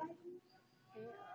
A R